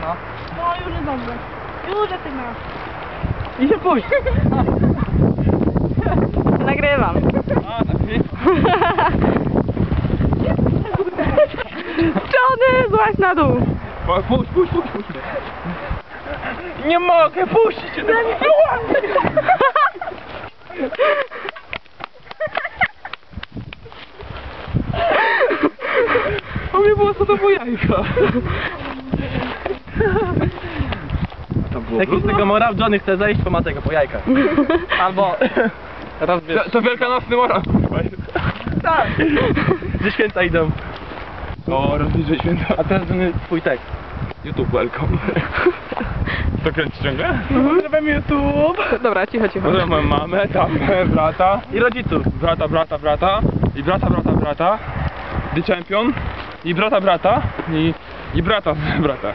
No. No już jest dobrze. Już jest sygnał. I się puść. Nagrywam. A, tak? Johnny, złaź na dół. Puść, puść, puść, puść. Nie mogę puścić cię. A mnie było co to było jajka. To Jakiś z tego morał, Johnny chce zejść, pomacę go po jajkach. Albo... Rozbierz. To, to wielkanocny morał. Tak. Gdzie święta idą. O, rozliczę święta. A teraz Johnny twój tekst. YouTube welcome. To kręci ciągle? Pozdrawiam YouTube. Dobra, cicho, cicho. Pozdrawiam moją mamę, tatę, brata. I rodziców. Brata, brata, brata. I brata, brata, brata. The Champion. I brata, brata. I, i brata, brata.